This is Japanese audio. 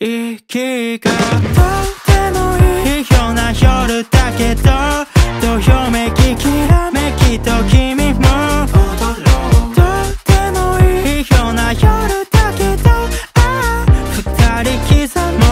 息がとってもいい卑怯な夜だけどどよめききらめきと君も。踊ろうとってもいい卑怯な夜だけどああ二人刻む。